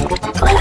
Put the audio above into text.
Hola.